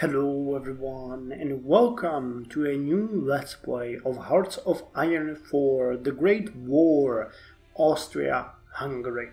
Hello everyone and welcome to a new Let's Play of Hearts of Iron 4 The Great War Austria-Hungary.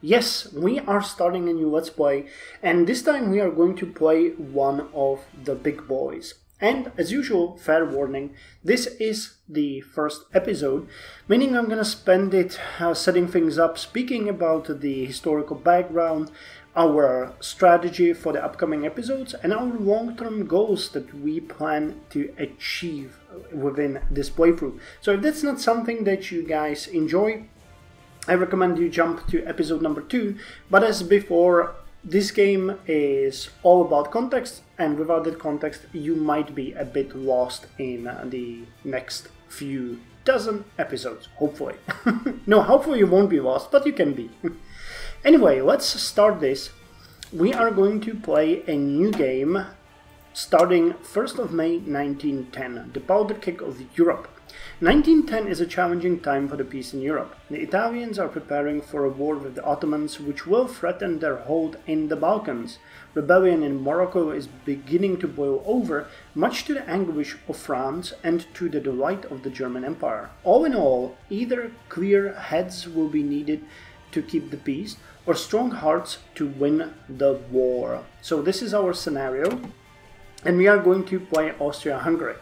Yes, we are starting a new Let's Play and this time we are going to play one of the big boys. And as usual, fair warning, this is the first episode, meaning I'm gonna spend it uh, setting things up, speaking about the historical background, our strategy for the upcoming episodes and our long-term goals that we plan to achieve within this playthrough. So if that's not something that you guys enjoy, I recommend you jump to episode number two. But as before, this game is all about context, and without that context, you might be a bit lost in the next few dozen episodes, hopefully. no, hopefully you won't be lost, but you can be. Anyway, let's start this. We are going to play a new game starting 1st of May 1910, the powder keg of Europe. 1910 is a challenging time for the peace in Europe. The Italians are preparing for a war with the Ottomans which will threaten their hold in the Balkans. Rebellion in Morocco is beginning to boil over, much to the anguish of France and to the delight of the German Empire. All in all, either clear heads will be needed to keep the peace or strong hearts to win the war. So this is our scenario and we are going to play Austria-Hungary.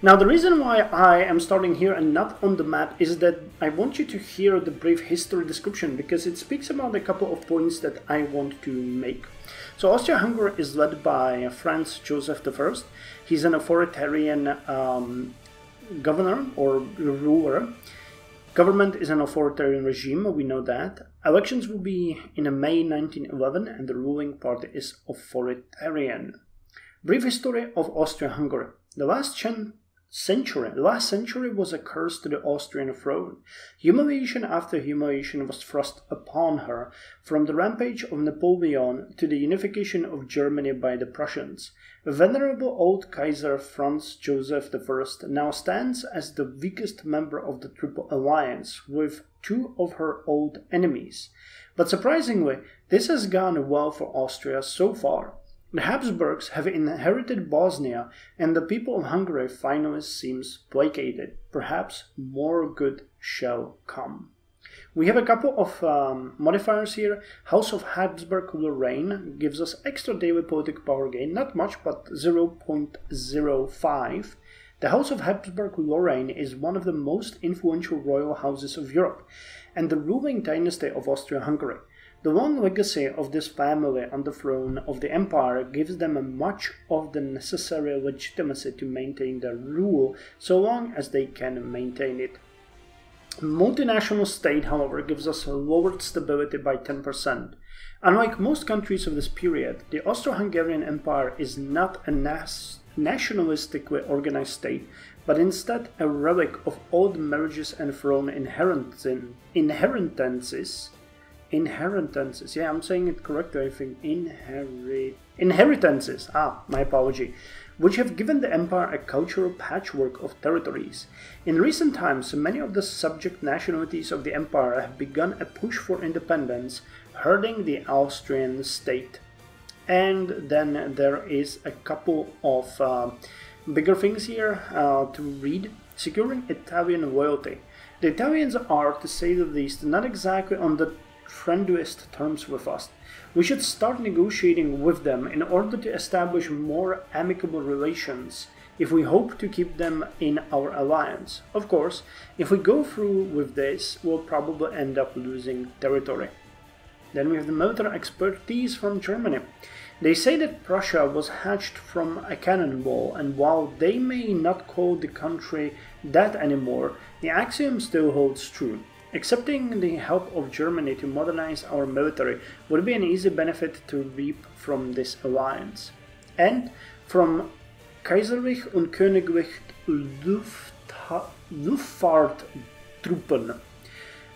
Now the reason why I am starting here and not on the map is that I want you to hear the brief history description because it speaks about a couple of points that I want to make. So Austria-Hungary is led by Franz Joseph I. He's an authoritarian um, governor or ruler Government is an authoritarian regime, we know that. Elections will be in May 1911 and the ruling party is authoritarian. Brief history of Austria-Hungary. The last century, the last century was a curse to the Austrian throne. Humiliation after humiliation was thrust upon her, from the rampage of Napoleon to the unification of Germany by the Prussians. Venerable old Kaiser Franz Joseph I now stands as the weakest member of the Triple Alliance, with two of her old enemies. But surprisingly, this has gone well for Austria so far. The Habsburgs have inherited Bosnia, and the people of Hungary finally seems placated. Perhaps more good shall come. We have a couple of um, modifiers here. House of Habsburg Lorraine gives us extra daily political power gain, not much, but 0.05. The House of Habsburg Lorraine is one of the most influential royal houses of Europe and the ruling dynasty of Austria-Hungary. The long legacy of this family on the throne of the empire gives them much of the necessary legitimacy to maintain their rule so long as they can maintain it. Multinational state, however, gives us a lowered stability by 10%. Unlike most countries of this period, the Austro-Hungarian Empire is not a nas nationalistically organized state, but instead a relic of old marriages and throne inheritances inheritances. Yeah, I'm saying it correctly, I think. Inherit inheritances. Ah, my apology. Which have given the empire a cultural patchwork of territories. In recent times, many of the subject nationalities of the empire have begun a push for independence, hurting the Austrian state. And then there is a couple of uh, bigger things here uh, to read. Securing Italian loyalty. The Italians are, to say the least, not exactly on the friendliest terms with us. We should start negotiating with them in order to establish more amicable relations if we hope to keep them in our alliance. Of course, if we go through with this, we'll probably end up losing territory. Then we have the military expertise from Germany. They say that Prussia was hatched from a cannonball, and while they may not call the country that anymore, the axiom still holds true. Accepting the help of Germany to modernize our military would be an easy benefit to reap from this alliance. And from Kaiserlich und Königlich Luftfahrttruppen.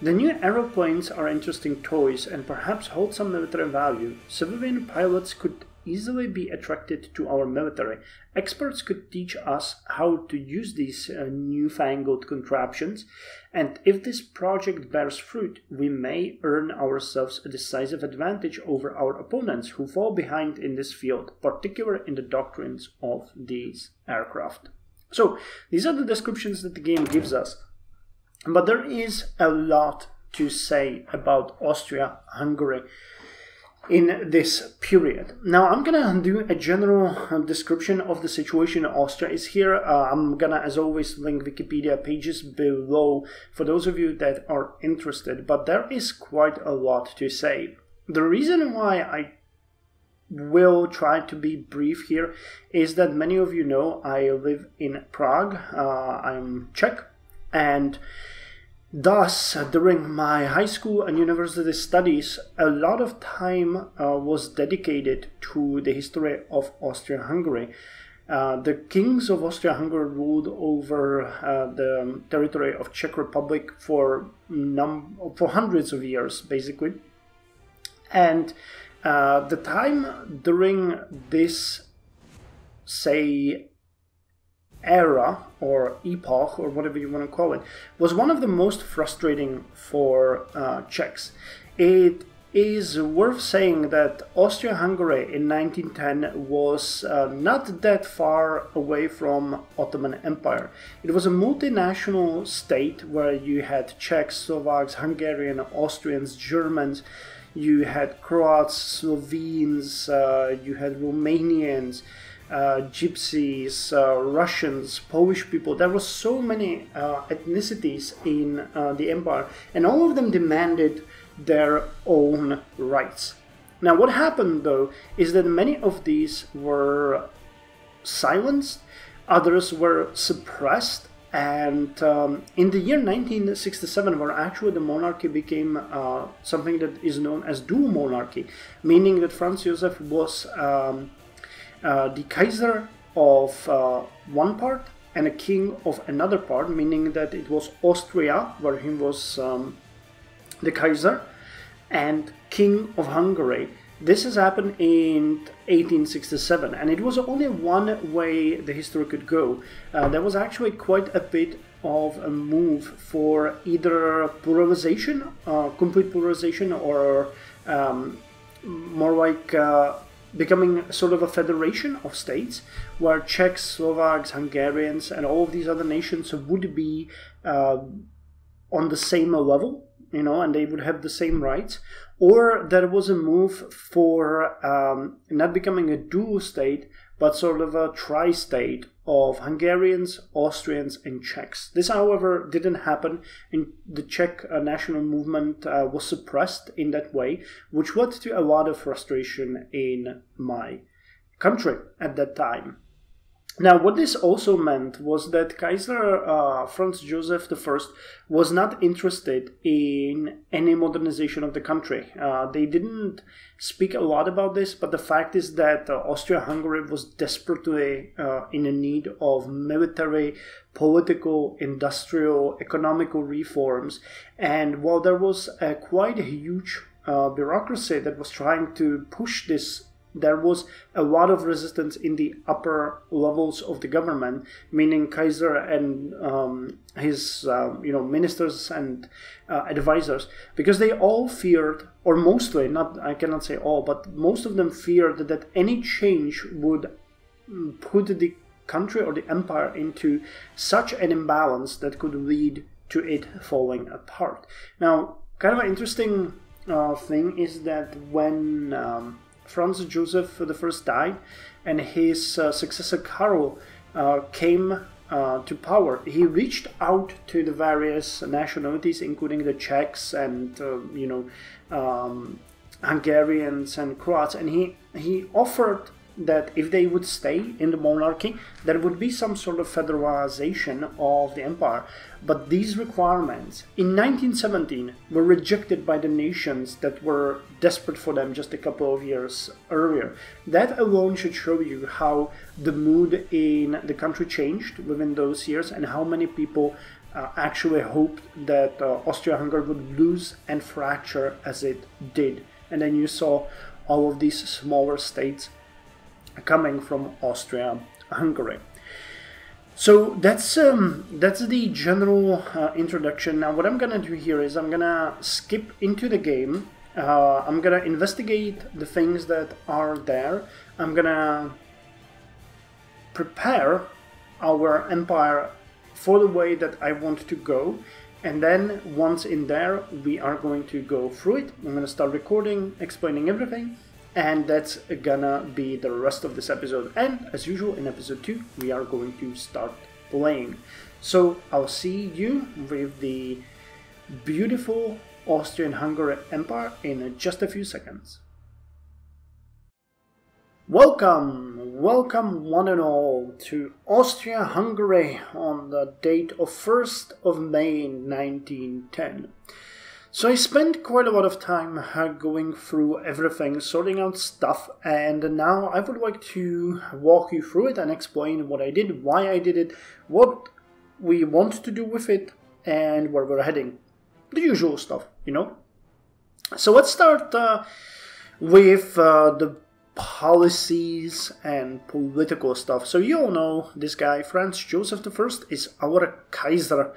The new aeroplanes are interesting toys and perhaps hold some military value. Civilian pilots could easily be attracted to our military. Experts could teach us how to use these uh, newfangled contraptions, and if this project bears fruit, we may earn ourselves a decisive advantage over our opponents who fall behind in this field, particularly in the doctrines of these aircraft. So, these are the descriptions that the game gives us. But there is a lot to say about Austria Hungary in this period. Now I'm gonna do a general description of the situation Austria is here. Uh, I'm gonna as always link Wikipedia pages below for those of you that are interested, but there is quite a lot to say. The reason why I will try to be brief here is that many of you know I live in Prague. Uh, I'm Czech and Thus, during my high school and university studies, a lot of time uh, was dedicated to the history of Austria Hungary. Uh, the kings of Austria Hungary ruled over uh, the territory of Czech Republic for, num- for hundreds of years, basically. And uh, the time during this, say, era or epoch or whatever you want to call it was one of the most frustrating for uh, Czechs. It is worth saying that Austria-Hungary in 1910 was uh, not that far away from Ottoman Empire. It was a multinational state where you had Czechs, Slovaks, Hungarian, Austrians, Germans, you had Croats, Slovenes, uh, you had Romanians, uh, gypsies, uh, Russians, Polish people. There were so many uh, ethnicities in uh, the empire, and all of them demanded their own rights. Now, what happened though is that many of these were silenced, others were suppressed, and um, in the year 1967, where actually the monarchy became uh, something that is known as dual monarchy, meaning that Franz Josef was um, the Kaiser of uh, one part and a king of another part, meaning that it was Austria, where he was um, the Kaiser, and King of Hungary. This has happened in 1867, and it was only one way the history could go. Uh, there was actually quite a bit of a move for either pluralization, uh, complete pluralization, or um, more like uh, becoming sort of a federation of states where Czechs, Slovaks, Hungarians, and all of these other nations would be uh, on the same level, you know, and they would have the same rights. Or there was a move for um, not becoming a dual state, but sort of a tri state of Hungarians, Austrians, and Czechs. This, however, didn't happen, and the Czech uh, national movement uh, was suppressed in that way, which led to a lot of frustration in my country at that time. Now, what this also meant was that Kaiser uh, Franz Joseph I was not interested in any modernization of the country. Uh, they didn't speak a lot about this, but the fact is that uh, Austria Hungary was desperately uh, in a need of military, political, industrial, economical reforms. And while there was a quite a huge uh, bureaucracy that was trying to push this there was a lot of resistance in the upper levels of the government, meaning Kaiser and um, his uh, you know ministers and uh, advisors, because they all feared, or mostly, not I cannot say all, but most of them feared that any change would put the country or the empire into such an imbalance that could lead to it falling apart. Now, kind of an interesting uh, thing is that when um, Franz Joseph I died, and his uh, successor Karl uh, came uh, to power. He reached out to the various nationalities, including the Czechs and uh, you know um, Hungarians and Croats, and he he offered that if they would stay in the monarchy, there would be some sort of federalization of the empire. But these requirements in 1917 were rejected by the nations that were desperate for them just a couple of years earlier. That alone should show you how the mood in the country changed within those years and how many people uh, actually hoped that uh, Austria Hungary would lose and fracture as it did. And then you saw all of these smaller states coming from Austria-Hungary. So that's um, that's the general uh, introduction. Now what I'm gonna do here is I'm gonna skip into the game. Uh, I'm gonna investigate the things that are there. I'm gonna prepare our empire for the way that I want to go. And then once in there, we are going to go through it. I'm to start recording, explaining everything. And that's gonna be the rest of this episode. And as usual, in episode 2, we are going to start playing. So I'll see you with the beautiful Austrian-Hungary Empire in just a few seconds. Welcome, welcome one and all to Austria-Hungary on the date of 1st of May 1910. So I spent quite a lot of time uh, going through everything, sorting out stuff, and now I would like to walk you through it and explain what I did, why I did it, what we want to do with it, and where we're heading. The usual stuff, you know? So let's start uh, with uh, the policies and political stuff. So you all know this guy, Franz Joseph I, is our Kaiser,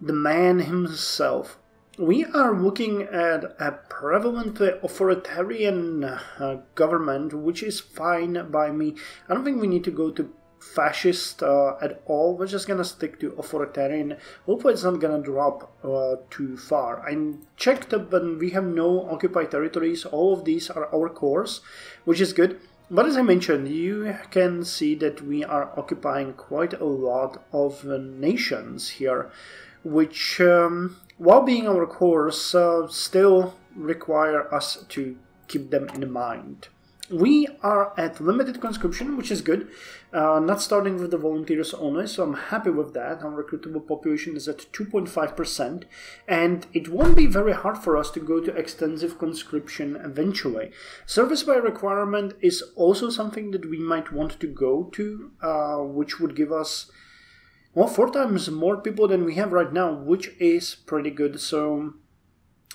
the man himself. We are looking at a prevalent authoritarian uh, government, which is fine by me. I don't think we need to go to fascist uh, at all. We're just gonna stick to authoritarian. Hopefully, it's not gonna drop uh, too far. I checked up, and we have no occupied territories. All of these are our cores, which is good. But as I mentioned, you can see that we are occupying quite a lot of uh, nations here, which, um, while being our course, uh, still require us to keep them in mind. We are at limited conscription, which is good. Uh, not starting with the volunteers only, so I'm happy with that. Our recruitable population is at 2.5%, and it won't be very hard for us to go to extensive conscription eventually. Service by requirement is also something that we might want to go to, uh, which would give us well four times more people than we have right now, which is pretty good. So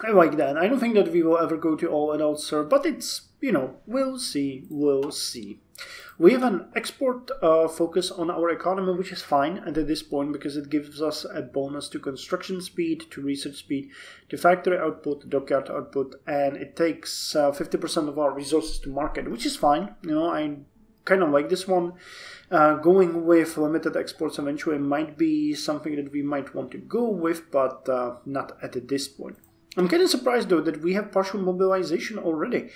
I like that. I don't think that we will ever go to all adult serve, but it's you know we'll see, we'll see. We have an export uh, focus on our economy, which is fine at this point because it gives us a bonus to construction speed, to research speed, to factory output, dockyard output, and it takes uh, 50% of our resources to market, which is fine. You know, I kind of like this one. Uh, going with limited exports eventually might be something that we might want to go with, but uh, not at this point. I'm kind of surprised though that we have partial mobilization already.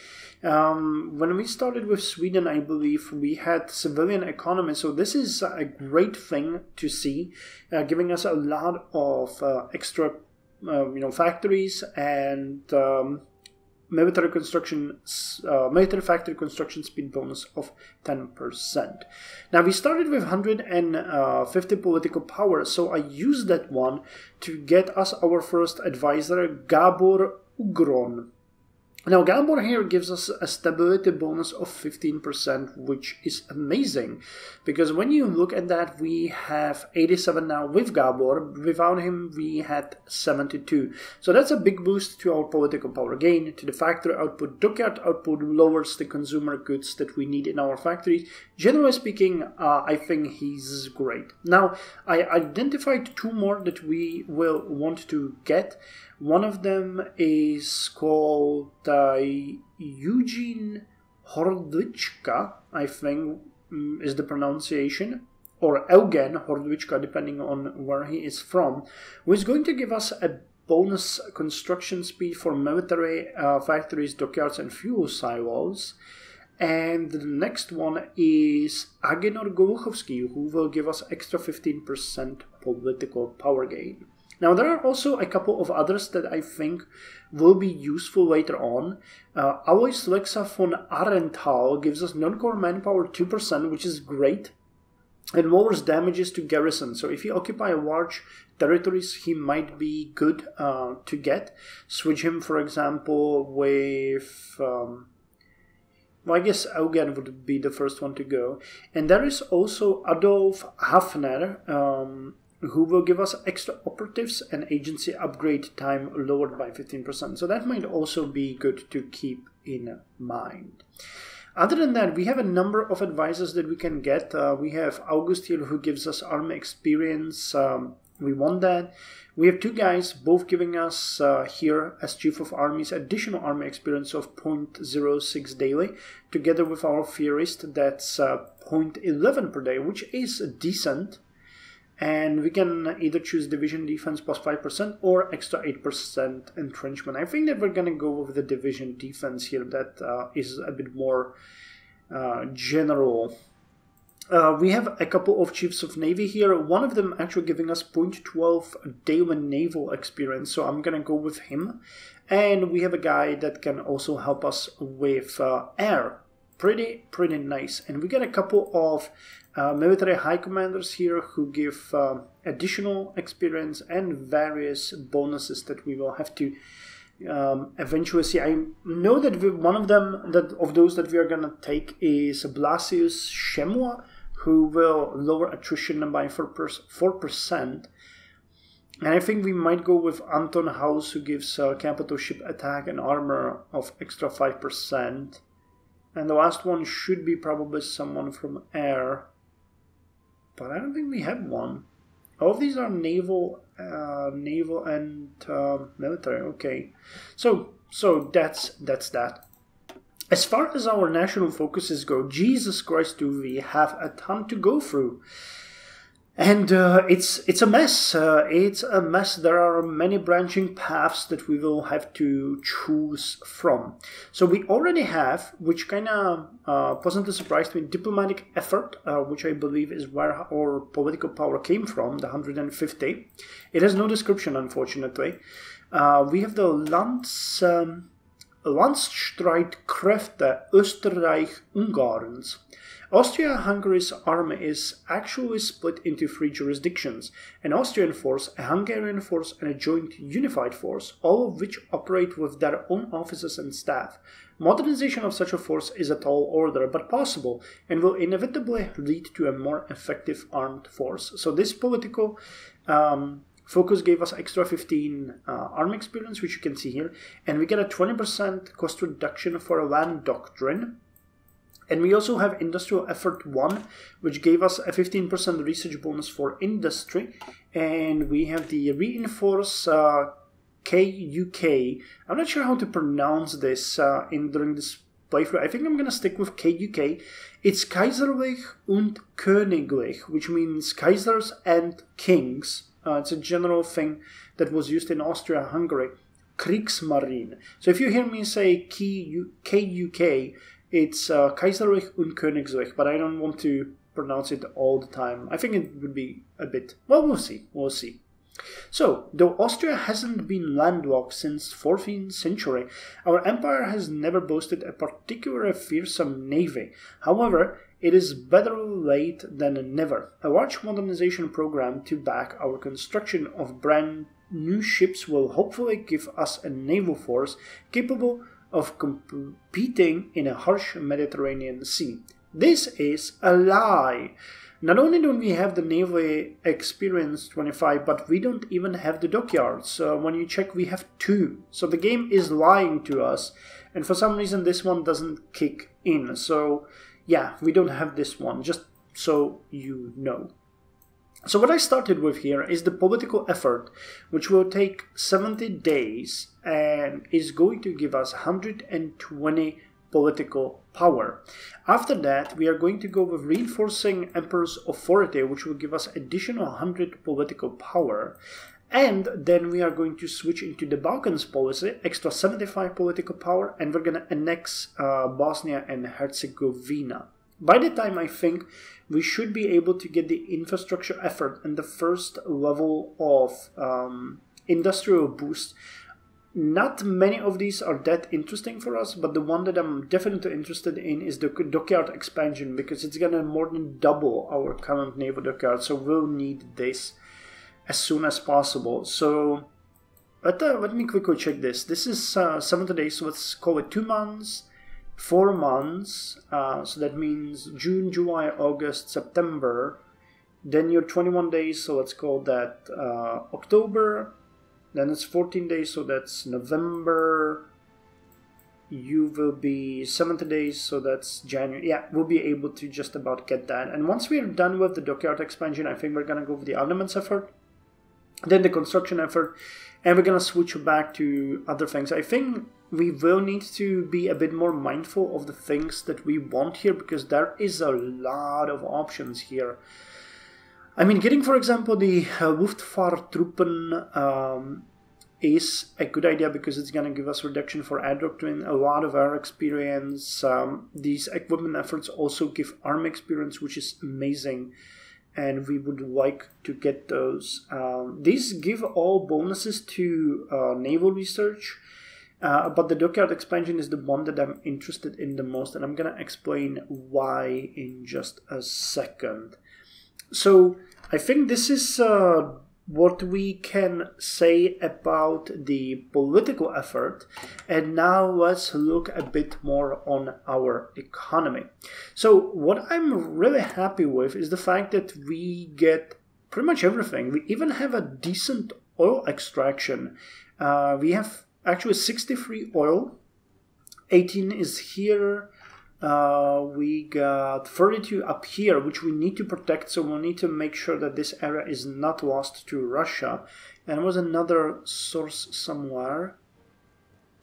Um, when we started with Sweden, I believe we had civilian economy, so this is a great thing to see, uh, giving us a lot of uh, extra, uh, you know, factories and um, military construction, uh, military factory construction speed bonus of 10%. Now we started with 150 political power, so I used that one to get us our first advisor, Gabor Ugron. Now, Gabor here gives us a stability bonus of 15%, which is amazing. Because when you look at that, we have 87 now with Gabor. Without him, we had 72. So that's a big boost to our political power gain, to the factory output. Dockyard output lowers the consumer goods that we need in our factories. Generally speaking, uh, I think he's great. Now, I identified two more that we will want to get. One of them is called uh, Eugene Hordlichka, I think mm, is the pronunciation, or Eugen Hordlichka, depending on where he is from, who is going to give us a bonus construction speed for military uh, factories, dockyards, and fuel silos. And the next one is Agenor Gołuchowski, who will give us extra 15% political power gain. Now, there are also a couple of others that I think will be useful later on. Uh, Alois Lexa von Aehrenthal gives us non-core manpower 2%, which is great, and lowers damages to garrison. So if you occupy a large territories, he might be good uh, to get. Switch him, for example, with... Um, well, I guess Eugen would be the first one to go. And there is also Adolf Hafner, um, who will give us extra operatives and agency upgrade time lowered by 15%. So that might also be good to keep in mind. Other than that, we have a number of advisors that we can get. Uh, we have August here who gives us army experience. Um, we want that. We have two guys, both giving us uh, here as Chief of Armies additional army experience of 0.06 daily, together with our Theorist, that's uh, 0.11 per day, which is decent. And we can either choose division defense plus 5% or extra 8% entrenchment. I think that we're going to go with the division defense here. That uh, is a bit more uh, general uh, we have a couple of chiefs of navy here. One of them actually giving us 0.12 daily naval experience, so I'm gonna go with him. And we have a guy that can also help us with uh, air. Pretty, pretty nice. And we get a couple of uh, military high commanders here who give uh, additional experience and various bonuses that we will have to um, eventually see. I know that we, one of them that of those that we are gonna take is Blasius Schemua, who will lower attrition by 4%. And I think we might go with Anton Haus, who gives uh, capital ship attack and armor of extra 5%. And the last one should be probably someone from air. But I don't think we have one. All of these are naval, uh, naval and uh, military. Okay, so so that's that's that. As far as our national focuses go, Jesus Christ, do we have a ton to go through? And uh, it's it's a mess. Uh, it's a mess. There are many branching paths that we will have to choose from. So we already have, which kind of uh, pleasantly surprised me, diplomatic effort, uh, which I believe is where our political power came from, the 150. It has no description, unfortunately. Uh, we have the Lands. Um, Österreich-Ungarns. Austria-Hungary's army is actually split into three jurisdictions, an Austrian force, a Hungarian force, and a joint unified force, all of which operate with their own officers and staff. Modernization of such a force is a tall order, but possible, and will inevitably lead to a more effective armed force. So this political um, Focus gave us extra 15 uh, arm experience, which you can see here, and we get a 20% cost reduction for a land doctrine. And we also have Industrial Effort 1, which gave us a 15% research bonus for industry. And we have the Reinforce uh, KUK. I'm not sure how to pronounce this uh, in during this playthrough. I think I'm going to stick with KUK. It's Kaiserlich und Königlich, which means Kaisers and Kings. Uh, it's a general thing that was used in Austria Hungary. Kriegsmarine. So if you hear me say KUK, it's uh, Kaiserlich und Königsreich, but I don't want to pronounce it all the time. I think it would be a bit. Well, we'll see. We'll see. So, though Austria hasn't been landlocked since 14th century, our empire has never boasted a particularly fearsome navy. However, it is better late than never. A large modernization program to back our construction of brand new ships will hopefully give us a naval force capable of competing in a harsh Mediterranean sea. This is a lie. Not only don't we have the Navy experience 25, but we don't even have the dockyards. Uh, when you check, we have two. So the game is lying to us, and for some reason this one doesn't kick in. So yeah, we don't have this one, just so you know. So what I started with here is the political effort, which will take 70 days and is going to give us 120 political power. After that, we are going to go with reinforcing Emperor's authority, which will give us additional 100 political power. And then we are going to switch into the Balkans policy, extra 75 political power, and we're going to annex uh, Bosnia and Herzegovina. By the time I think we should be able to get the infrastructure effort and the first level of um, industrial boost, not many of these are that interesting for us, but the one that I'm definitely interested in is the dockyard expansion because it's gonna more than double our current naval dockyard, so we'll need this as soon as possible. So let, uh, let me quickly check this. This is uh, 70 days, so let's call it two months, four months. Uh, so that means June, July, August, September. Then you're 21 days, so let's call that uh, October. Then it's 14 days, so that's November. you will be 70 days, so that's January. Yeah, we'll be able to just about get that. And once we are done with the dockyard expansion, I think we're gonna go with the armaments effort, then the construction effort, and we're gonna switch back to other things. I think we will need to be a bit more mindful of the things that we want here because there is a lot of options here. I mean, getting, for example, the uh, Luftfahrttruppen um, is a good idea because it's going to give us reduction for air doctrine, a lot of air experience. Um, these equipment efforts also give arm experience, which is amazing, and we would like to get those. Um, these give all bonuses to uh, naval research uh, but the dockyard expansion is the one that I'm interested in the most, and I'm gonna explain why in just a second. So I think this is uh, what we can say about the political effort, and now let's look a bit more on our economy. So what I'm really happy with is the fact that we get pretty much everything. We even have a decent oil extraction. Uh, we have actually 63 oil 18 is here uh, we got 32 up here which we need to protect so we'll need to make sure that this area is not lost to Russia and was another source somewhere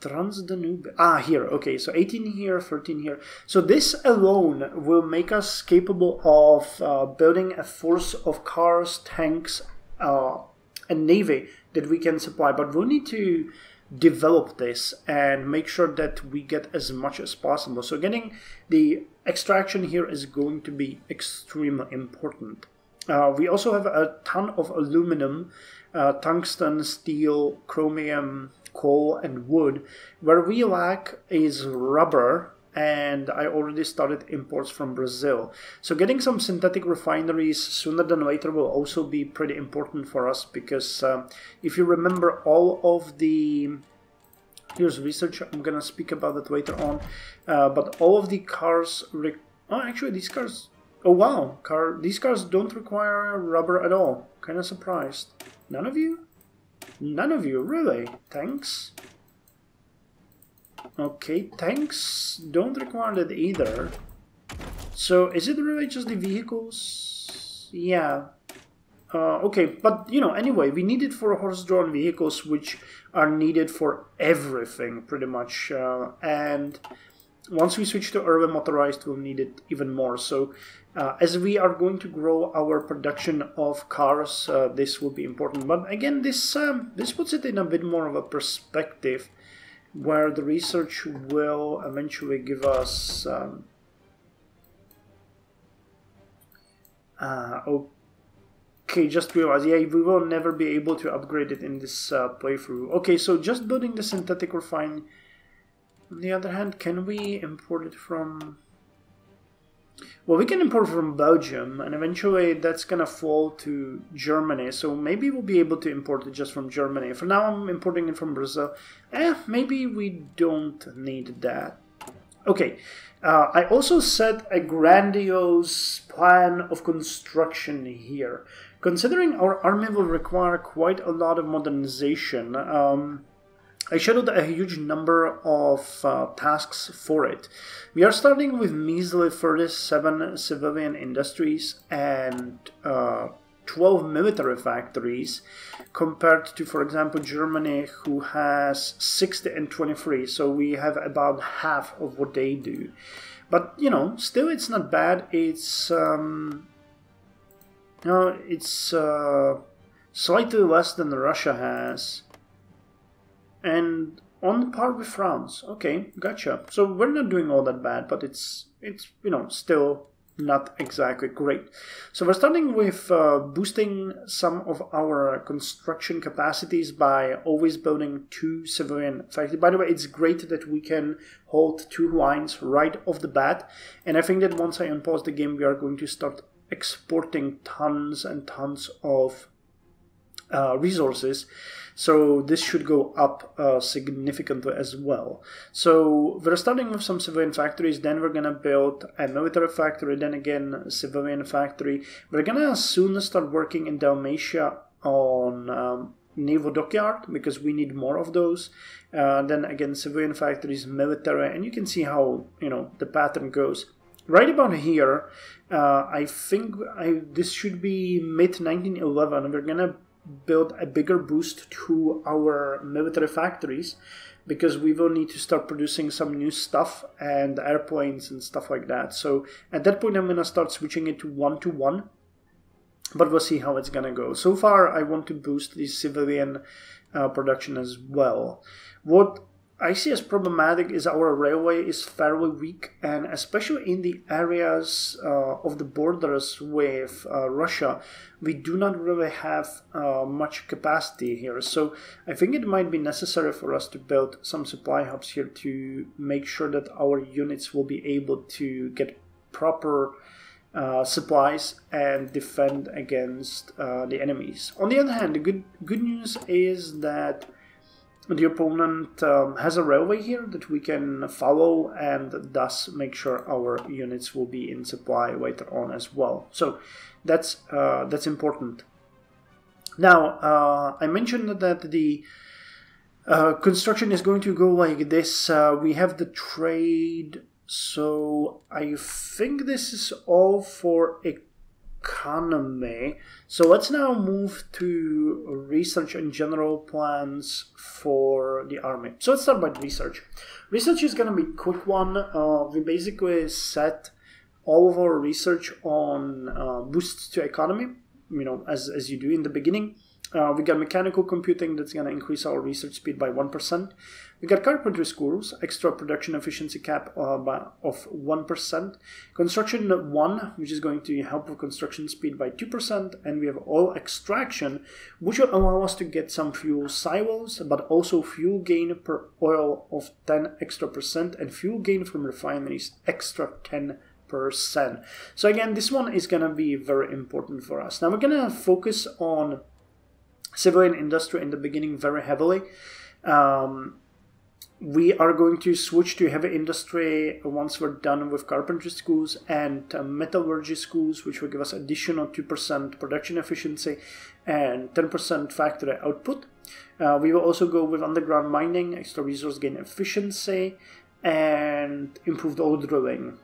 Transdanube. Ah, here. Okay, so 18 here, 13 here. So this alone will make us capable of uh, building a force of cars, tanks, uh, and navy that we can supply. But we'll need to develop this and make sure that we get as much as possible. So getting the extraction here is going to be extremely important. Uh, we also have a ton of aluminum, uh, tungsten, steel, chromium, coal, and wood. Where we lack is rubber and I already started imports from Brazil. So getting some synthetic refineries sooner than later will also be pretty important for us because uh, if you remember all of the here's research I'm gonna speak about that later on uh, but all of the cars oh actually these cars oh wow car these cars don't require rubber at all. Kind of surprised. None of you? None of you really? Thanks Okay, tanks don't require that either. So is it really just the vehicles? Yeah. Uh, okay, but you know, anyway, we need it for horse-drawn vehicles, which are needed for everything, pretty much. Uh, and once we switch to urban motorized, we'll need it even more. So uh, as we are going to grow our production of cars, uh, this will be important. But again, this um, this puts it in a bit more of a perspective where the research will eventually give us um, uh, okay just realize yeah we will never be able to upgrade it in this uh, playthrough. Okay so just building the synthetic refine on the other hand can we import it from well, we can import from Belgium, and eventually that's gonna fall to Germany. So maybe we'll be able to import it just from Germany. For now, I'm importing it from Brazil. Eh, maybe we don't need that. Okay, uh, I also set a grandiose plan of construction here. Considering our army will require quite a lot of modernization, um, I scheduled a huge number of uh, tasks for it. We are starting with measly 37 civilian industries and uh, 12 military factories compared to, for example, Germany, who has 60 and 23. So we have about half of what they do. But, you know, still it's not bad. It's, um, you know, it's uh, slightly less than Russia has and on par with France. Okay, gotcha. So we're not doing all that bad, but it's it's you know still not exactly great. So we're starting with uh, boosting some of our construction capacities by always building two civilian factories. By the way, it's great that we can hold two lines right off the bat, and I think that once I unpause the game, we are going to start exporting tons and tons of uh, resources so this should go up uh, significantly as well. So we're starting with some civilian factories, then we're gonna build a military factory, then again civilian factory. We're gonna soon start working in Dalmatia on um, naval dockyard because we need more of those. Uh, then again, civilian factories, military, and you can see how you know the pattern goes. Right about here, uh, I think I, this should be mid 1911. We're gonna build a bigger boost to our military factories because we will need to start producing some new stuff and airplanes and stuff like that. So at that point, I'm gonna start switching it to one to one but we'll see how it's gonna go. So far, I want to boost the civilian uh, production as well. What I see as problematic is our railway is fairly weak, and especially in the areas uh, of the borders with uh, Russia, we do not really have uh, much capacity here. So I think it might be necessary for us to build some supply hubs here to make sure that our units will be able to get proper uh, supplies and defend against uh, the enemies. On the other hand, the good good news is that the opponent um, has a railway here that we can follow and thus make sure our units will be in supply later on as well. So that's uh, that's important. Now uh, I mentioned that the uh, construction is going to go like this. Uh, we have the trade so I think this is all for economy. So let's now move to research and general plans for the army. So let's start by research. Research is going to be a quick one. Uh, we basically set all of our research on uh, boosts to economy, you know, as, as you do in the beginning. Uh, we got mechanical computing that's going to increase our research speed by 1%. We got carpentry schools, extra production efficiency cap uh, of 1%. Construction 1, which is going to help with construction speed by 2%. And we have oil extraction, which will allow us to get some fuel silos, but also fuel gain per oil of 10 extra percent and fuel gain from refineries extra 10 percent. So again, this one is going to be very important for us. Now we're going to focus on civilian industry in the beginning very heavily. Um, we are going to switch to heavy industry once we're done with carpentry schools and uh, metallurgy schools, which will give us additional 2% production efficiency and 10% factory output. Uh, we will also go with underground mining, extra resource gain efficiency, and improved oil drilling.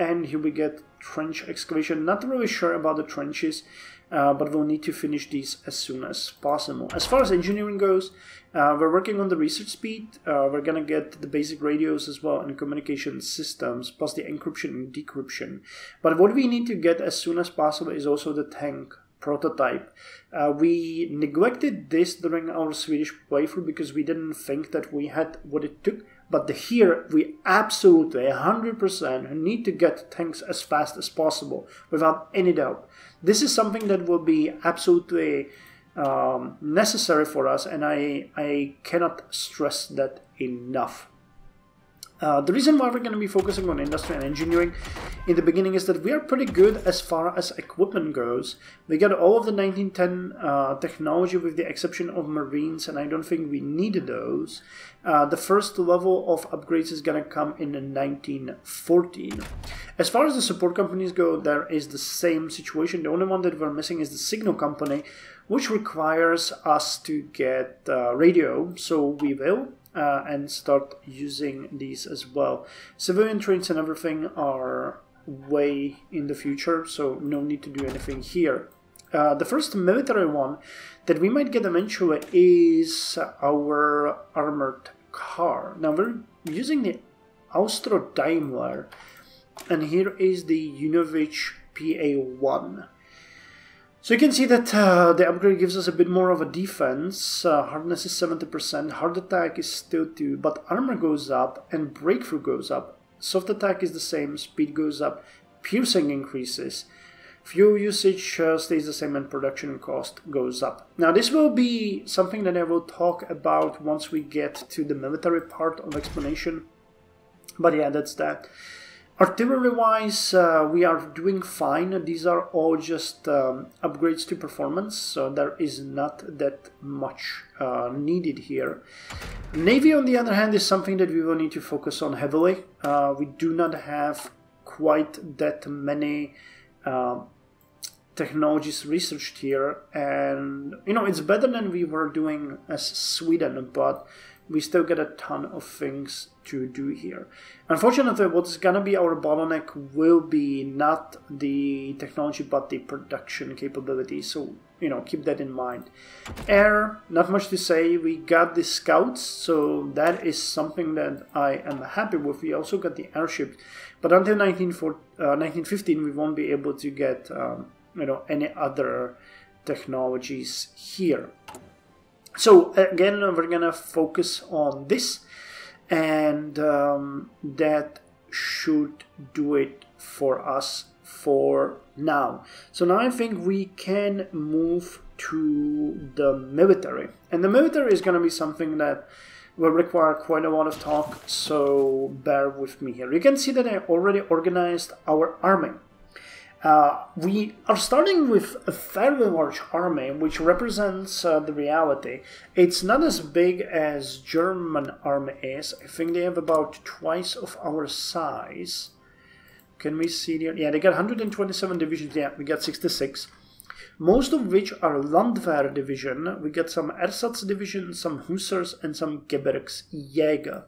And here we get trench excavation. Not really sure about the trenches uh, but we'll need to finish these as soon as possible. As far as engineering goes, uh, we're working on the research speed. Uh, we're gonna get the basic radios as well and communication systems, plus the encryption and decryption. But what we need to get as soon as possible is also the tank prototype. Uh, we neglected this during our Swedish playthrough because we didn't think that we had what it took. But the, here we absolutely 100% need to get things as fast as possible without any doubt. This is something that will be absolutely um, necessary for us, and I, I cannot stress that enough. Uh, the reason why we're going to be focusing on industry and engineering in the beginning is that we are pretty good as far as equipment goes. We got all of the 1910 uh, technology with the exception of Marines, and I don't think we needed those. Uh, the first level of upgrades is going to come in 1914. As far as the support companies go, there is the same situation. The only one that we're missing is the signal company, which requires us to get uh, radio, so we will uh, and start using these as well. Civilian trains and everything are way in the future, so no need to do anything here. Uh, the first military one that we might get eventually is our armored car. Now we're using the Austro Daimler, and here is the Junovicz PA1. So you can see that uh, the upgrade gives us a bit more of a defense. Uh, hardness is 70%, hard attack is still 2, but armor goes up and breakthrough goes up. Soft attack is the same, speed goes up, piercing increases. Fuel usage uh, stays the same and production cost goes up. Now this will be something that I will talk about once we get to the military part of explanation. But yeah, that's that. Artillery wise, uh, we are doing fine. These are all just um, upgrades to performance, so there is not that much uh, needed here. Navy, on the other hand, is something that we will need to focus on heavily. Uh, we do not have quite that many uh, technologies researched here, and you know it's better than we were doing as Sweden, but we still get a ton of things to do here. Unfortunately, what's gonna be our bottleneck will be not the technology but the production capability. So you know keep that in mind. Air, not much to say. We got the scouts, so that is something that I am happy with. We also got the airship, but until 1915 uh, we won't be able to get um, you know any other technologies here. So again, we're gonna focus on this, and um, that should do it for us for now. So now I think we can move to the military, and the military is gonna be something that will require quite a lot of talk. So bear with me here. You can see that I already organized our army. Uh, we are starting with a fairly large army, which represents uh, the reality. It's not as big as German army is. I think they have about twice of our size. Can we see there? Yeah, they got 127 divisions. Yeah, we got 66. Most of which are Landwehr division. We got some Ersatz division, some Hussars, and some Gebirgsjäger.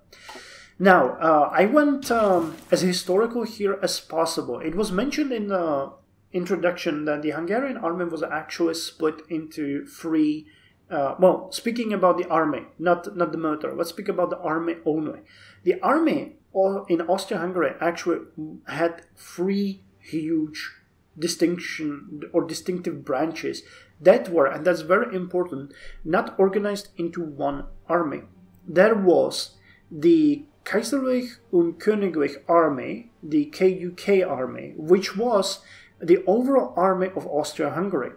Now, uh, I went um, as historical here as possible. It was mentioned in the introduction that the Hungarian army was actually split into three. Uh, well, speaking about the army, not not the military. Let's speak about the army only. The army in Austria-Hungary actually had three huge distinction or distinctive branches that were, and that's very important, not organized into one army. There was the Kaiserlich und Königreich Army, the KUK army, which was the overall army of Austria-Hungary.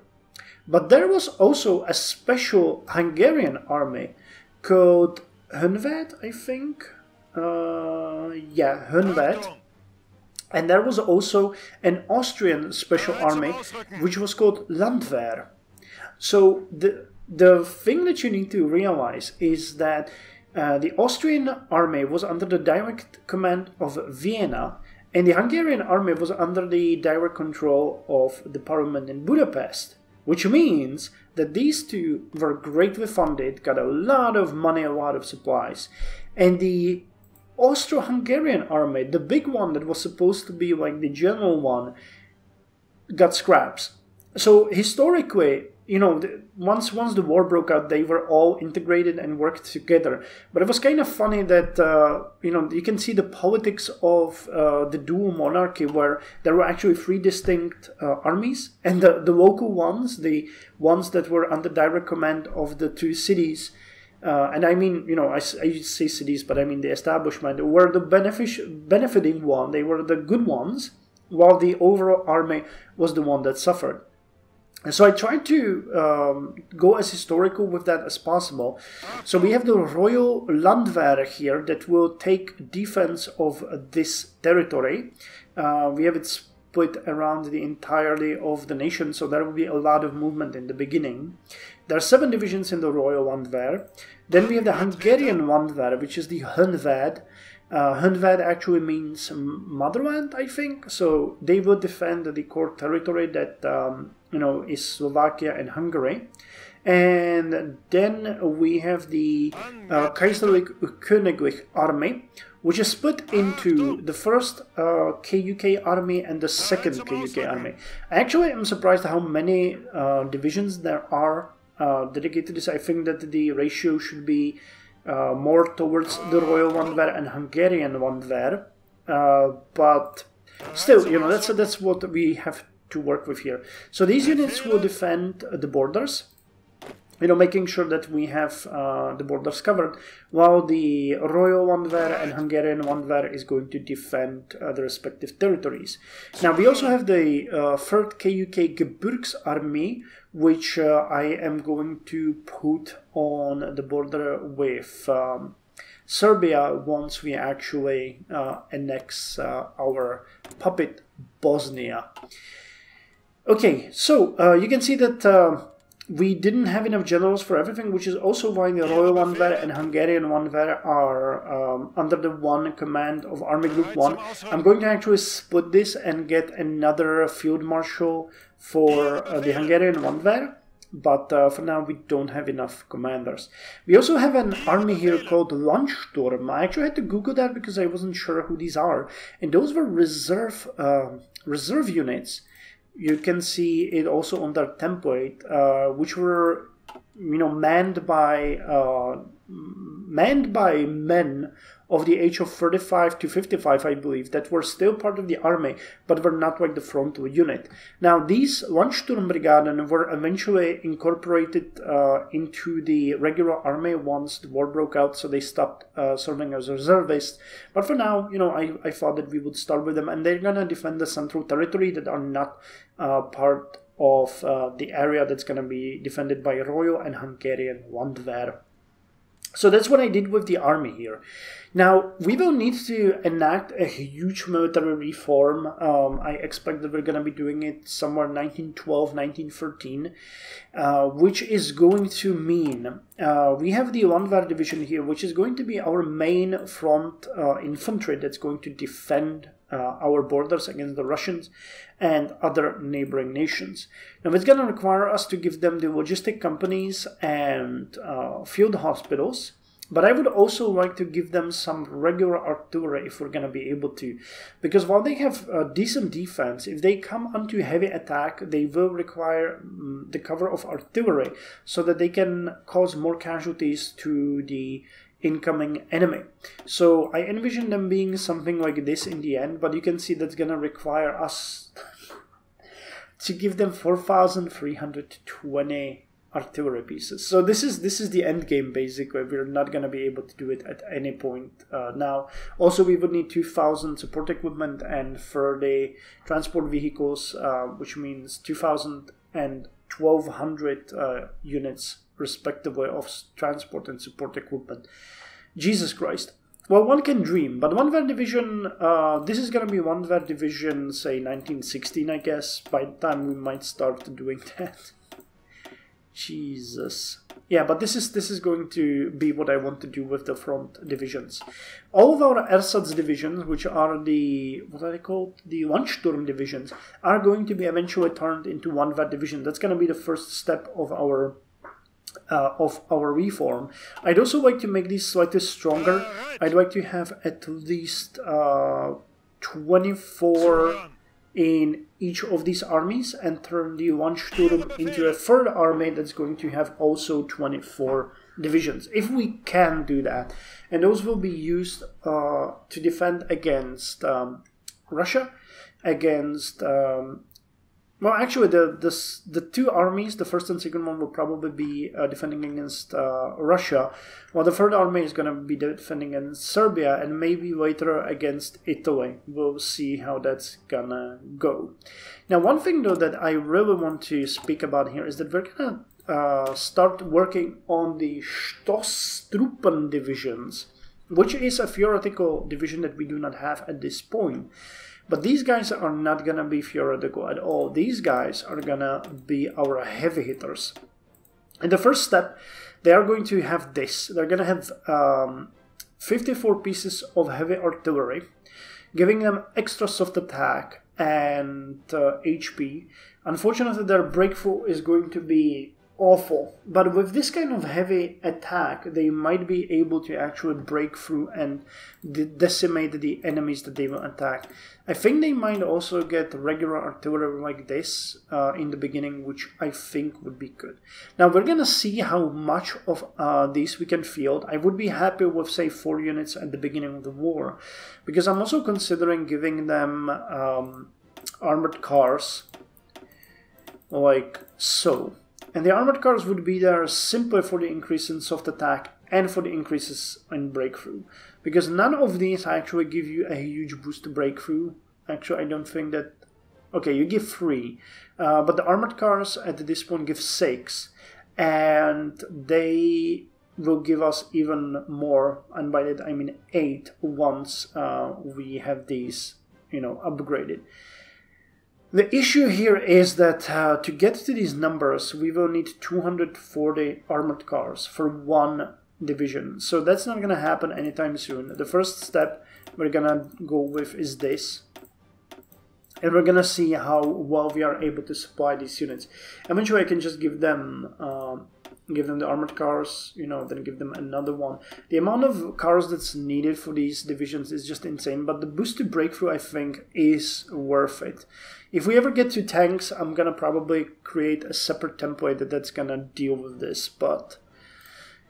But there was also a special Hungarian army called Hunved, I think. Uh, yeah, Honved. And there was also an Austrian special army, which was called Landwehr. So the the thing that you need to realize is that uh, the Austrian army was under the direct command of Vienna, and the Hungarian army was under the direct control of the parliament in Budapest, which means that these two were greatly funded, got a lot of money, a lot of supplies, and the Austro-Hungarian army, the big one that was supposed to be like the general one, got scraps. So historically, you know, once once the war broke out, they were all integrated and worked together. But it was kind of funny that uh, you know you can see the politics of uh, the dual monarchy, where there were actually three distinct uh, armies, and the the local ones, the ones that were under direct command of the two cities. Uh, and I mean, you know, I, I say cities, but I mean the establishment were the benefic- benefiting one. They were the good ones, while the overall army was the one that suffered. And so I tried to um, go as historical with that as possible. So we have the Royal Landwehr here that will take defense of this territory. Uh, we have it split around the entirety of the nation, so there will be a lot of movement in the beginning. There are seven divisions in the Royal Landwehr. Then we have the Hungarian Landwehr, which is the Honved. Uh, actually means motherland, I think. So they will defend the core territory that um, you know, is Slovakia and Hungary. And then we have the uh, Kaiserlich Königlich Army, which is split into the first uh, KUK army and the second KUK army. Actually, I'm surprised how many uh, divisions there are uh, dedicated to this. I think that the ratio should be more towards the Royal one Landwehr and Hungarian Landwehr. Uh, but still, you know, that's that's what we have to work with here. So these units will defend the borders, you know, making sure that we have uh, the borders covered, while the Royal Landwehr and Hungarian Landwehr is going to defend uh, the respective territories. Now, we also have the uh, 3rd KUK Gebirgsarmee, which uh, I am going to put on the border with um, Serbia once we actually uh, annex uh, our puppet Bosnia. Okay, so you can see that uh, we didn't have enough generals for everything, which is also why the Royal Landwehr and Hungarian Landwehr are um, under the one command of Army Group 1. I'm going to actually split this and get another field marshal for uh, the Hungarian Landwehr but uh, for now we don't have enough commanders. We also have an army here called Landsturm. I actually had to Google that because I wasn't sure who these are, and those were reserve uh, reserve units you can see it also on their template, uh, which were you know manned by uh, manned by men of the age of 35 to 55, I believe, that were still part of the army, but were not like the frontal unit. Now, these Landsturmbrigaden were eventually incorporated uh, into the regular army once the war broke out, so they stopped uh, serving as reservists. But for now, you know, I, I thought that we would start with them, and they're gonna defend the central territory that are not uh, part of uh, the area that's gonna be defended by Royal and Hungarian Landwehr. So that's what I did with the army here. Now, we will need to enact a huge military reform. Um, I expect that we're going to be doing it somewhere 1912, 1913, uh, which is going to mean uh, we have the Landwehr division here, which is going to be our main front uh, infantry that's going to defend uh, our borders against the Russians and other neighboring nations. Now, it's going to require us to give them the logistic companies and uh, field hospitals. But I would also like to give them some regular artillery if we're going to be able to. Because while they have a decent defense, if they come onto heavy attack, they will require um, the cover of artillery so that they can cause more casualties to the incoming enemy. So I envision them being something like this in the end, but you can see that's gonna require us to give them 4,320 artillery pieces. So this is this is the end game basically. We're not gonna be able to do it at any point uh, now. Also, we would need 2,000 support equipment and 30 transport vehicles, uh, which means 2,000 and 1,200 uh, units respectively of transport and support equipment. Jesus Christ. Well, one can dream, but one Landwehr Division, uh, this is going to be one Landwehr Division, say 1916, I guess. By the time we might start doing that. Jesus. Yeah, but this is this is going to be what I want to do with the front divisions. All of our ersatz divisions, which are the what are they called? The Landsturm divisions, are going to be eventually turned into one Landwehr division. That's going to be the first step of our uh, of our reform. I'd also like to make this slightly stronger. I'd like to have at least uh, 24 in each of these armies and turn the Landsturm into a third army that's going to have also 24 divisions, if we can do that. And those will be used uh, to defend against um, Russia, against um, well, actually, the, the the two armies, the first and second one, will probably be uh, defending against uh, Russia, while the third army is going to be defending against Serbia and maybe later against Italy. We'll see how that's gonna go. Now, one thing though that I really want to speak about here is that we're gonna uh, start working on the Stoßtruppen divisions, which is a theoretical division that we do not have at this point. But these guys are not gonna be theoretical at all. These guys are gonna be our heavy hitters. In the first step, they are going to have this. They're gonna have um, 54 pieces of heavy artillery, giving them extra soft attack and uh, HP. Unfortunately, their breakthrough is going to be awful. But with this kind of heavy attack, they might be able to actually break through and de- decimate the enemies that they will attack. I think they might also get regular artillery like this uh, in the beginning, which I think would be good. Now we're gonna see how much of uh, these we can field. I would be happy with say four units at the beginning of the war, because I'm also considering giving them um, armored cars like so and the armored cars would be there simply for the increase in soft attack and for the increases in breakthrough. Because none of these actually give you a huge boost to breakthrough. Actually, I don't think that... Okay, you give 3. Uh, but the armored cars at this point give 6. And they will give us even more, and by that I mean 8 once uh, we have these, you know, upgraded. The issue here is that uh, to get to these numbers, we will need 240 armored cars for one division. So that's not going to happen anytime soon. The first step we're going to go with is this. And we're going to see how well we are able to supply these units. Eventually I can just give them um, give them the armored cars, you know, then give them another one. The amount of cars that's needed for these divisions is just insane, but the boost to breakthrough, I think, is worth it. If we ever get to tanks, I'm gonna probably create a separate template that's gonna deal with this, but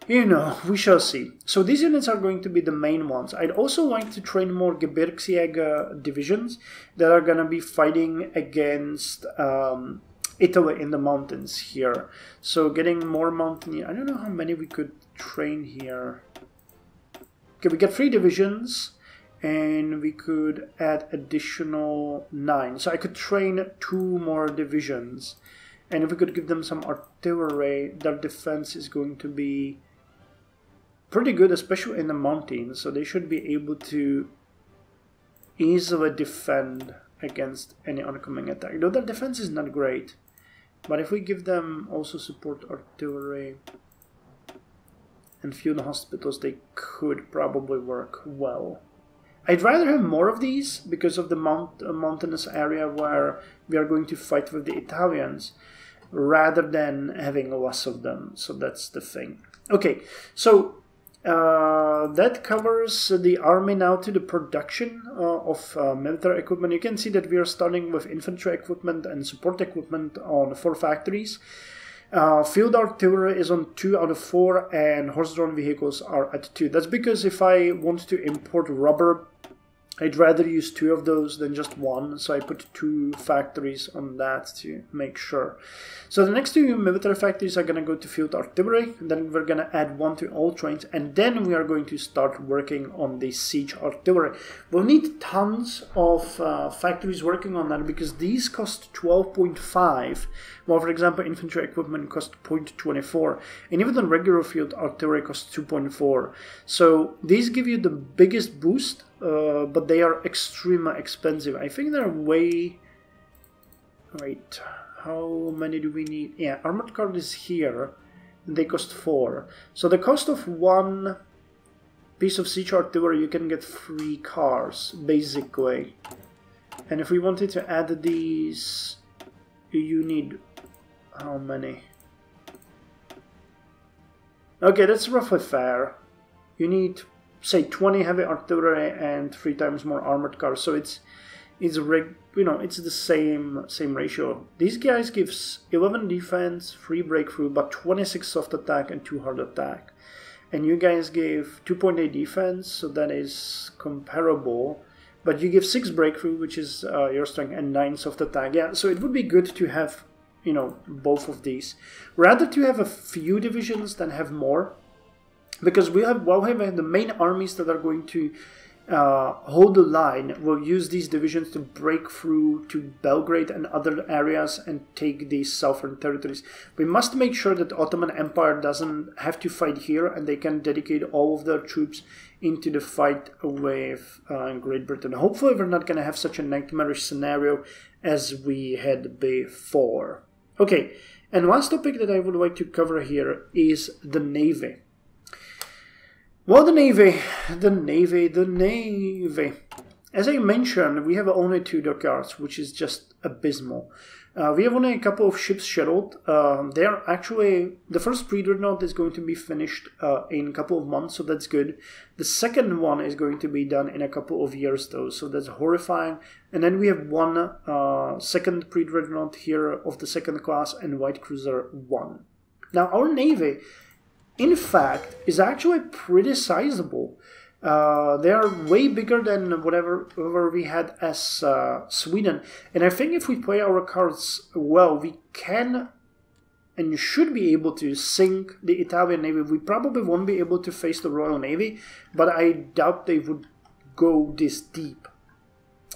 you know, we shall see. So these units are going to be the main ones. I'd also like to train more Gebirgsjäger divisions that are gonna be fighting against um, Italy in the mountains here. So getting more mountain. I don't know how many we could train here. Okay, we get three divisions and we could add additional nine. So I could train two more divisions. And if we could give them some artillery, their defense is going to be pretty good, especially in the mountains. So they should be able to easily defend against any oncoming attack. Though their defense is not great. But if we give them also support artillery and field hospitals, they could probably work well. I'd rather have more of these because of the mount, uh, mountainous area where we are going to fight with the Italians rather than having less of them. So that's the thing. Okay, so uh, that covers the army now to the production uh, of uh, military equipment. You can see that we are starting with infantry equipment and support equipment on four factories. Uh, field artillery is on two out of four, and horse-drawn vehicles are at two. That's because if I want to import rubber I'd rather use two of those than just one, so I put two factories on that to make sure. So the next two military factories are going to go to field artillery, and then we're going to add one to all trains, and then we are going to start working on the siege artillery. We'll need tons of uh, factories working on that because these cost 12.5, while for example infantry equipment cost 0.24, and even the regular field artillery costs 2.4. So these give you the biggest boost uh, but they are extremely expensive. I think they're way... Wait, how many do we need? Yeah, armored car is here. They cost 4. So the cost of one piece of siege artillery, you can get three cars, basically. And if we wanted to add these, you need... How many? Okay, that's roughly fair. You need say 20 heavy artillery and three times more armored cars. So it's it's reg, you know it's the same same ratio. These guys gives 11 defense, 3 breakthrough, but 26 soft attack and 2 hard attack. And you guys give 2.8 defense, so that is comparable. But you give 6 breakthrough, which is uh, your strength, and 9 soft attack. Yeah, so it would be good to have, you know, both of these. Rather to have a few divisions than have more because we have well we have the main armies that are going to uh, hold the line will use these divisions to break through to Belgrade and other areas and take these southern territories. We must make sure that the Ottoman Empire doesn't have to fight here and they can dedicate all of their troops into the fight with uh, Great Britain. Hopefully, we're not going to have such a nightmarish scenario as we had before. Okay, and last topic that I would like to cover here is the Navy. Well, the Navy, the Navy, the Navy. As I mentioned, we have only two dockyards, which is just abysmal. Uh, we have only a couple of ships scheduled. Uh, they are actually the first pre-dreadnought is going to be finished uh, in a couple of months, so that's good. The second one is going to be done in a couple of years, though, so that's horrifying. And then we have one uh, second pre-dreadnought here of the second class and Light Cruiser one. Now our navy in fact, is actually pretty sizable. Uh, they are way bigger than whatever, whatever we had as uh, Sweden. And I think if we play our cards well, we can and should be able to sink the Italian Navy. We probably won't be able to face the Royal Navy, but I doubt they would go this deep.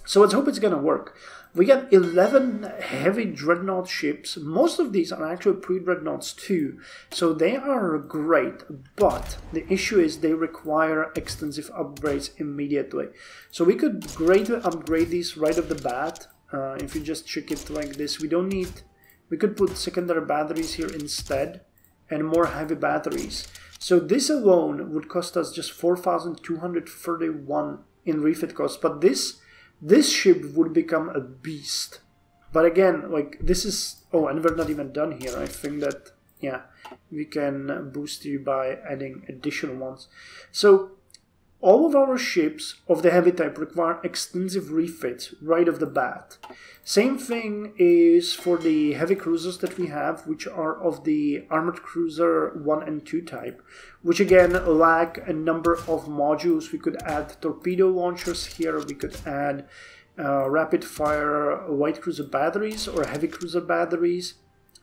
So let's hope it's going to work. We get 11 heavy dreadnought ships. Most of these are actually pre-dreadnoughts too, so they are great, but the issue is they require extensive upgrades immediately. So we could greatly upgrade these right off the bat, Uh, if you just check it like this, we don't need... We could put secondary batteries here instead and more heavy batteries. So this alone would cost us just 4,231 in refit costs, But this this ship would become a beast. But again, like this is oh, and we're not even done here. I think that yeah, we can boost you by adding additional ones. So all of our ships of the heavy type require extensive refits right off the bat. Same thing is for the heavy cruisers that we have, which are of the armored cruiser 1 and 2 type, which again lack a number of modules. We could add torpedo launchers here, we could add uh, rapid fire light cruiser batteries or heavy cruiser batteries,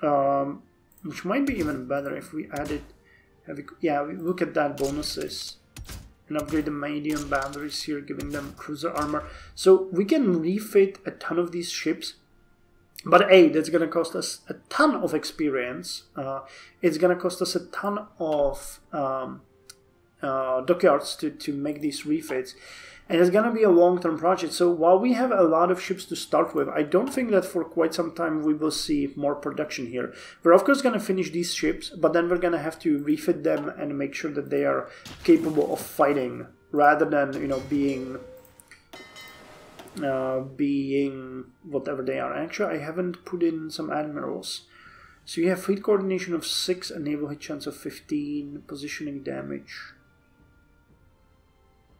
um, which might be even better if we added heavy. Yeah, look at that bonuses and upgrade the medium boundaries here, giving them cruiser armor. So we can refit a ton of these ships. But A, that's going to cost us a ton of experience. Uh, it's going to cost us a ton of um, uh, dockyards to, to make these refits and it's going to be a long-term project. So while we have a lot of ships to start with, I don't think that for quite some time we will see more production here. We're of course going to finish these ships, but then we're going to have to refit them and make sure that they are capable of fighting rather than you know being uh, being whatever they are. Actually, I haven't put in some admirals. So you have fleet coordination of 6, a naval hit chance of 15, positioning damage.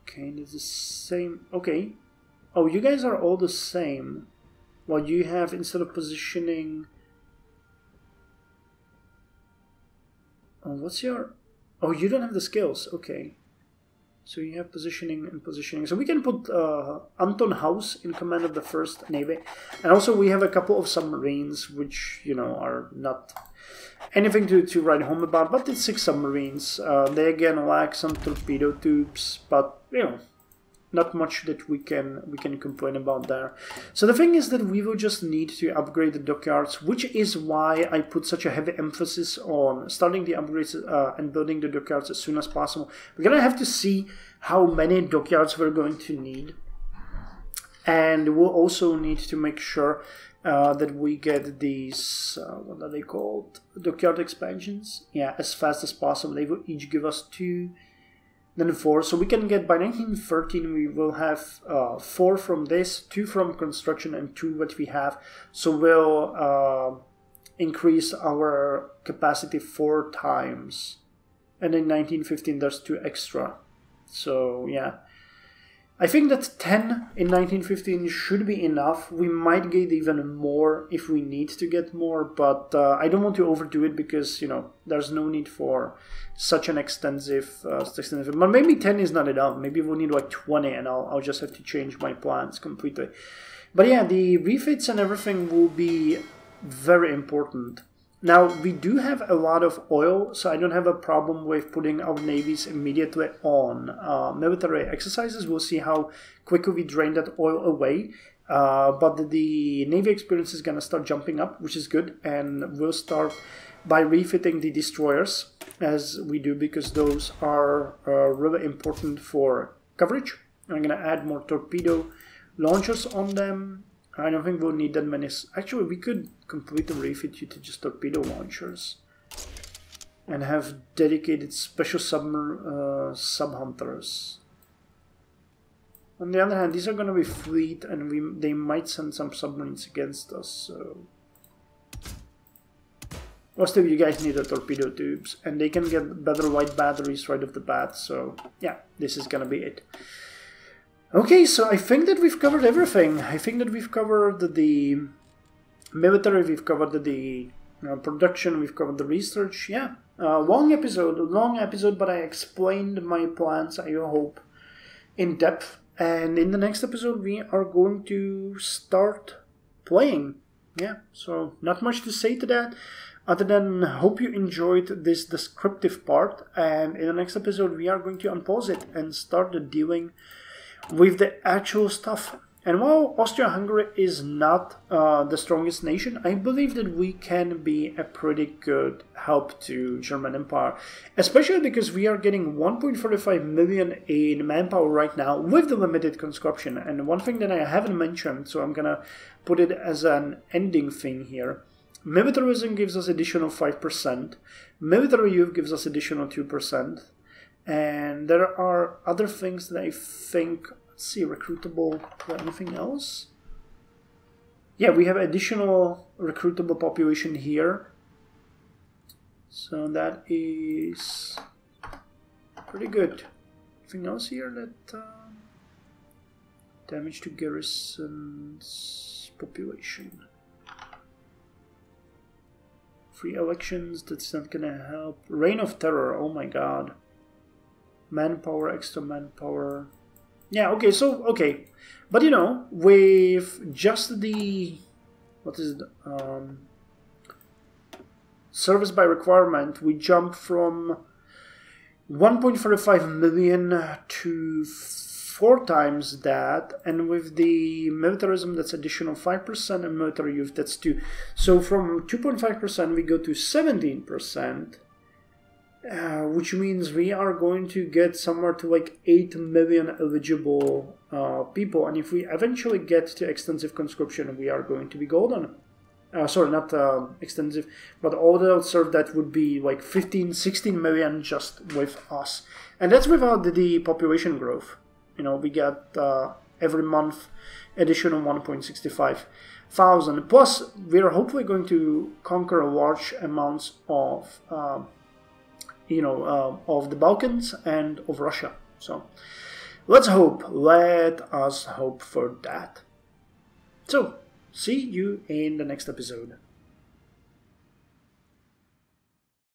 Okay, it's the same. Okay. Oh, you guys are all the same. What you have instead of positioning. Oh, what's your. Oh, you don't have the skills. Okay. So you have positioning and positioning. So we can put uh, Anton Haus in command of the first navy, and also we have a couple of submarines which you know are not anything to, to write home about. But it's six submarines. Uh, they again lack some torpedo tubes, but you know not much that we can we can complain about there. So the thing is that we will just need to upgrade the dockyards, which is why I put such a heavy emphasis on starting the upgrades uh, and building the dockyards as soon as possible. We're gonna have to see how many dockyards we're going to need, and we'll also need to make sure uh, that we get these uh, what are they called dockyard expansions? Yeah, as fast as possible. They will each give us two then four. So we can get by 1913 we will have uh, four from this, two from construction, and two what we have. So we'll uh, increase our capacity four times. And in 1915 there's two extra. So yeah, I think that 10 in 1915 should be enough. We might get even more if we need to get more, but uh, I don't want to overdo it because, you know, there's no need for such an extensive, uh, extensive. But maybe 10 is not enough. Maybe we'll need like 20 and I'll, I'll just have to change my plans completely. But yeah, the refits and everything will be very important. Now, we do have a lot of oil, so I don't have a problem with putting our navies immediately on uh, military exercises. We'll see how quickly we drain that oil away. Uh, but the navy experience is going to start jumping up, which is good, and we'll start by refitting the destroyers as we do because those are uh, really important for coverage. I'm going to add more torpedo launchers on them I don't think we'll need that many. Actually, we could completely refit you to just torpedo launchers and have dedicated special submer uh, sub hunters. On the other hand, these are going to be fleet, and we they might send some submarines against us. So, well, still, you guys need the torpedo tubes, and they can get better light batteries right off the bat. So, yeah, this is going to be it. Okay, so I think that we've covered everything. I think that we've covered the military, we've covered the uh, production, we've covered the research. Yeah, uh, long episode, long episode, but I explained my plans, I hope, in depth. And in the next episode, we are going to start playing. Yeah, so not much to say to that other than hope you enjoyed this descriptive part and in the next episode we are going to unpause it and start dealing with the actual stuff. And while Austria-Hungary is not uh, the strongest nation, I believe that we can be a pretty good help to German Empire, especially because we are getting 1.45 million in manpower right now with the limited conscription. And one thing that I haven't mentioned, so I'm gonna put it as an ending thing here. Militarism gives us additional 5%. Military youth gives us additional 2%. And there are other things that I think Let's see, recruitable, anything else? Yeah, we have additional recruitable population here. So that is pretty good. Anything else here that uh, damage to garrison's population? Free elections, that's not gonna help. Reign of Terror, oh my god. Manpower, extra manpower. Yeah, okay, so, okay. But, you know, with just the, what is it, um, service by requirement, we jump from 1.45 million to four times that, and with the militarism, that's additional 5%, and military youth, that's 2. So from 2.5%, we go to 17%, uh, which means we are going to get somewhere to like 8 million eligible uh, people. And if we eventually get to extensive conscription, we are going to be golden. Uh, sorry, not uh, extensive, but all that serve that would be like 15, 16 million just with us. And that's without the, the population growth. You know, we get uh, every month additional 1.65 thousand. Plus, we are hopefully going to conquer large amounts of um, you know, uh, of the Balkans and of Russia. So let's hope, let us hope for that. So, see you in the next episode.